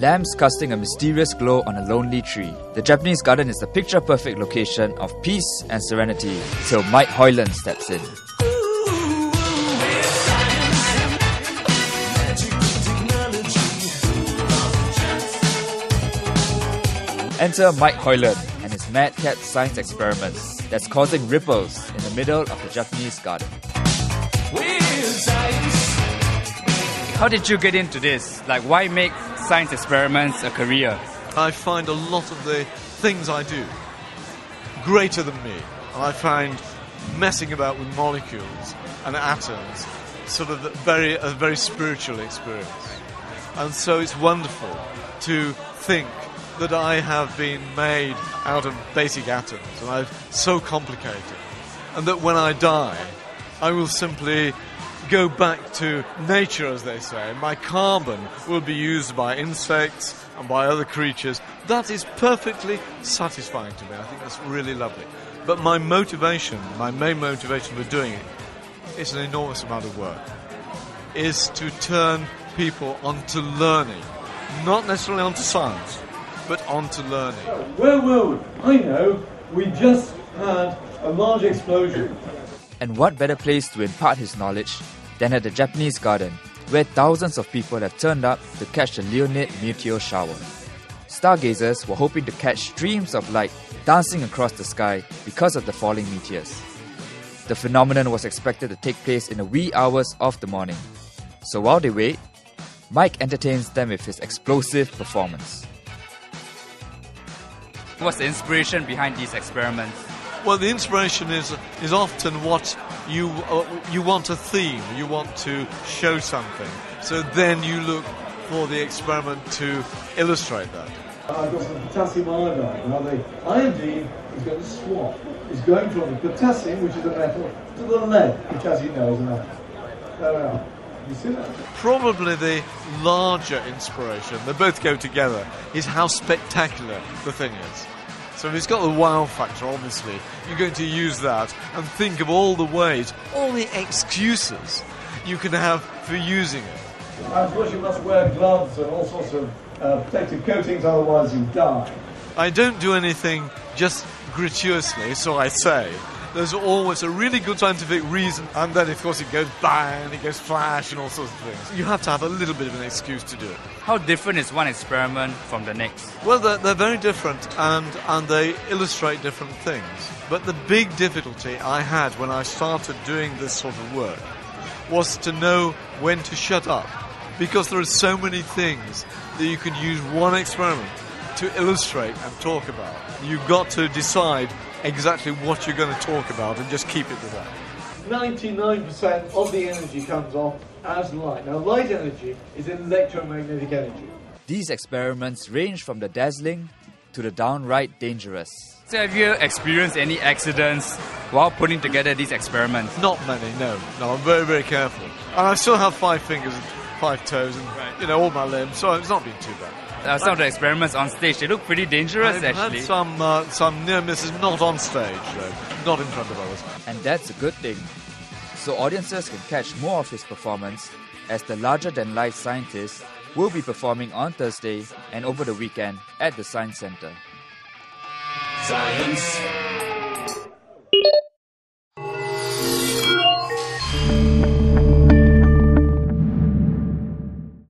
lamps casting a mysterious glow on a lonely tree. The Japanese garden is the picture perfect location of peace and serenity till Mike Hoyland steps in. Enter Mike Hoyland and his madcap science experiments that's causing ripples in the middle of the Japanese garden. How did you get into this? Like, why make science experiments a career? I find a lot of the things I do greater than me. I find messing about with molecules and atoms sort of very a very spiritual experience. And so it's wonderful to think that I have been made out of basic atoms and I'm so complicated. And that when I die, I will simply go back to nature, as they say. My carbon will be used by insects and by other creatures. That is perfectly satisfying to me. I think that's really lovely. But my motivation, my main motivation for doing it, is an enormous amount of work, is to turn people onto learning, not necessarily onto science but on to learning. Well, well. I know. We just had a large explosion. And what better place to impart his knowledge than at the Japanese garden, where thousands of people have turned up to catch the Leonid meteor shower. Stargazers were hoping to catch streams of light dancing across the sky because of the falling meteors. The phenomenon was expected to take place in the wee hours of the morning. So while they wait, Mike entertains them with his explosive performance. What's the inspiration behind these experiments? Well, the inspiration is is often what you uh, you want a theme, you want to show something. So then you look for the experiment to illustrate that. I've got some potassium iodide. Now the iodine is going to swap. It's going from the potassium, which is a metal, to the lead, which, as you know, is a metal. There we are. You see that? Probably the larger inspiration, they both go together, is how spectacular the thing is. So if it's got the wow factor, obviously, you're going to use that and think of all the ways, all the excuses you can have for using it. Of course, you must wear gloves and all sorts of uh, protective coatings, otherwise you die. I don't do anything just gratuitously, so I say there's always a really good scientific reason, and then of course it goes bang, it goes flash, and all sorts of things. You have to have a little bit of an excuse to do it. How different is one experiment from the next? Well, they're, they're very different, and and they illustrate different things. But the big difficulty I had when I started doing this sort of work was to know when to shut up, because there are so many things that you can use one experiment to illustrate and talk about. You've got to decide exactly what you're going to talk about and just keep it to that. 99% of the energy comes off as light. Now, light energy is electromagnetic energy. These experiments range from the dazzling to the downright dangerous. So, have you experienced any accidents while putting together these experiments? Not many, no. No, I'm very, very careful. And I still have five fingers and five toes and, you know, all my limbs, so it's not been too bad. Uh, some of the experiments on stage, they look pretty dangerous I've actually. had some, uh, some near misses, not on stage, though. Not in front of others. And that's a good thing. So audiences can catch more of his performance as the larger than life scientist will be performing on Thursday and over the weekend at the Science Center. Science.